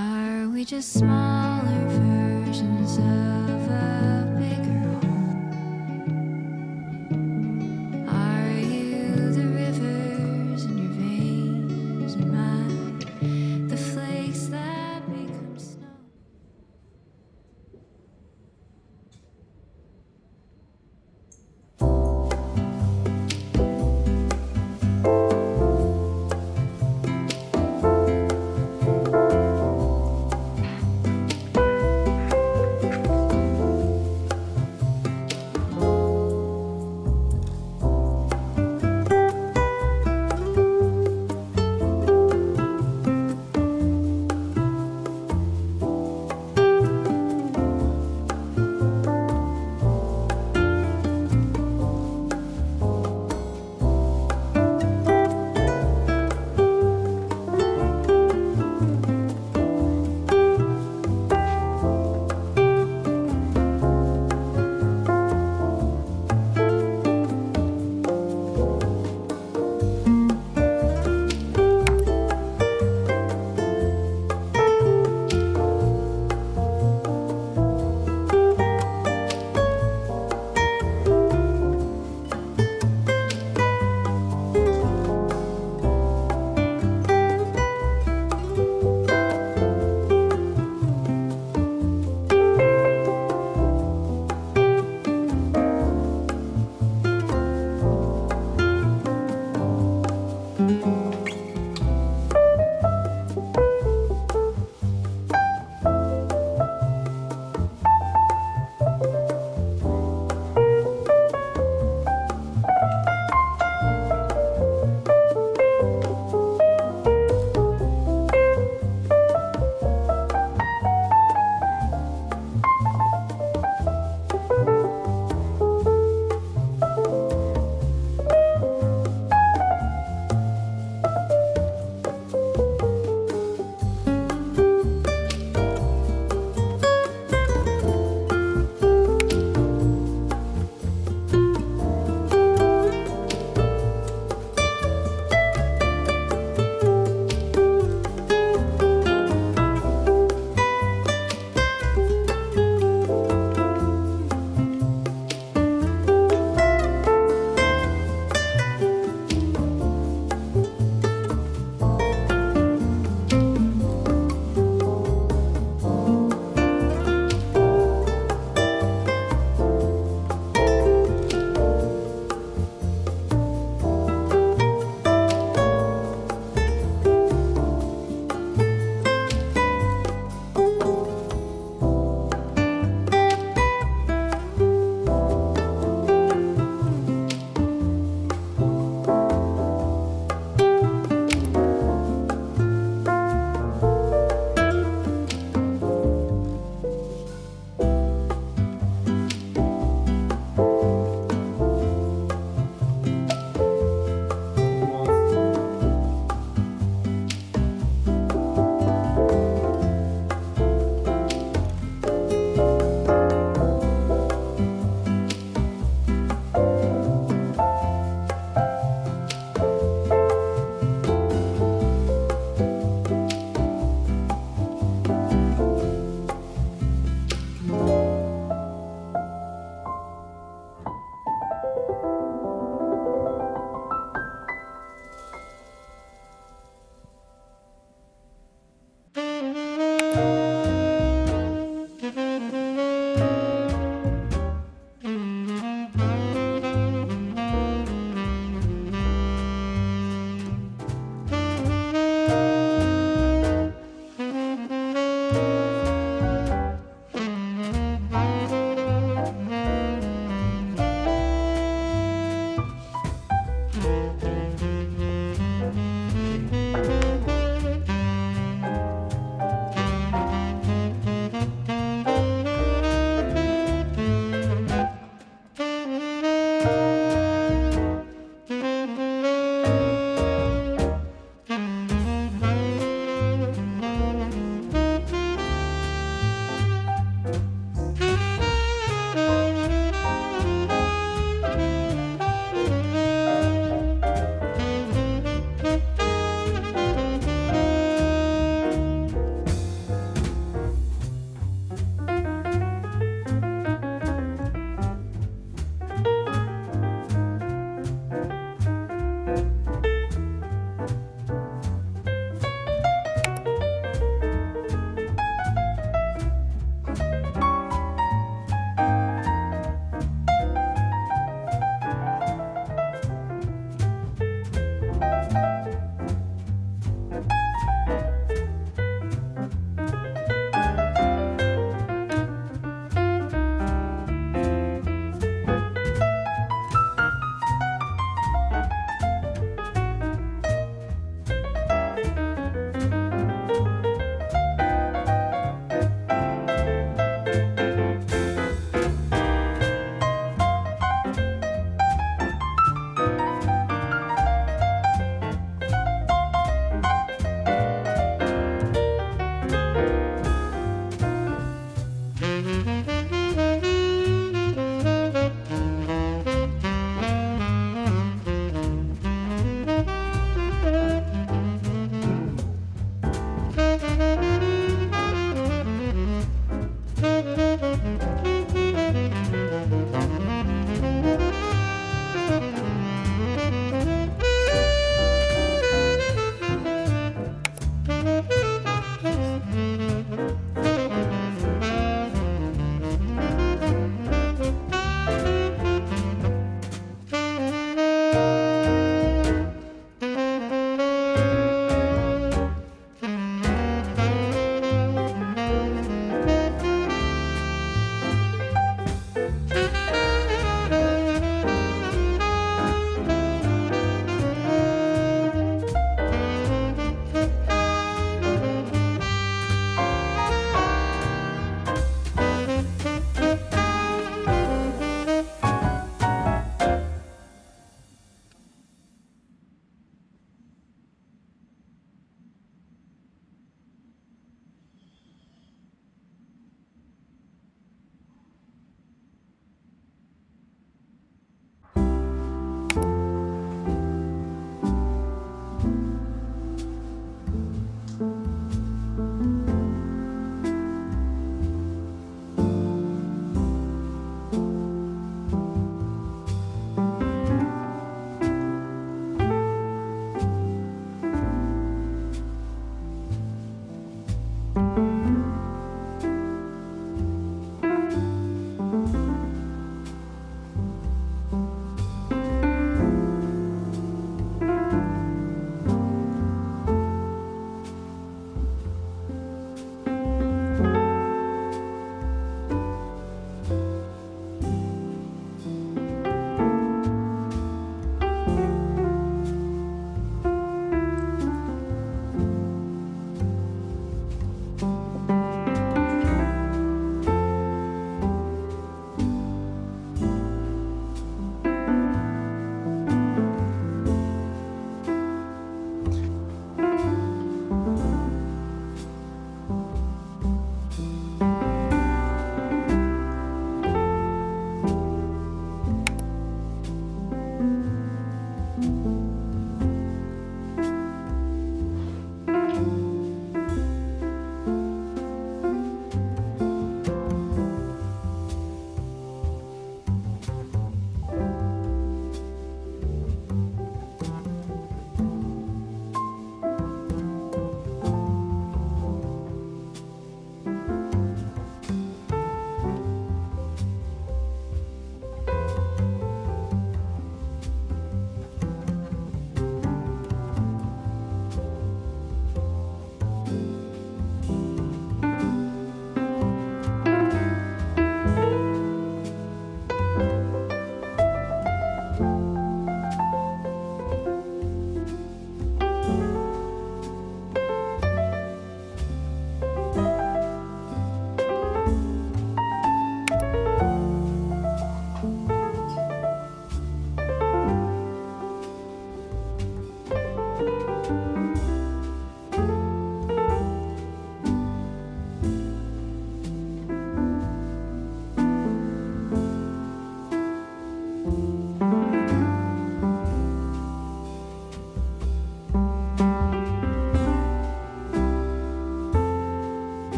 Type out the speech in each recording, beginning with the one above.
Are we just smaller versions of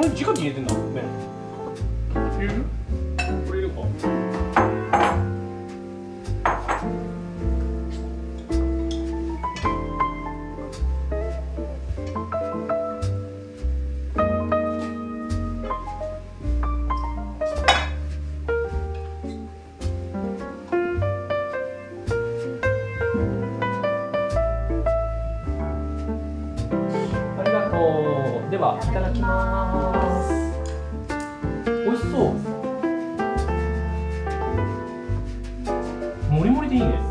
これ直に入れてんだもんね。入れる？モリモリでいいね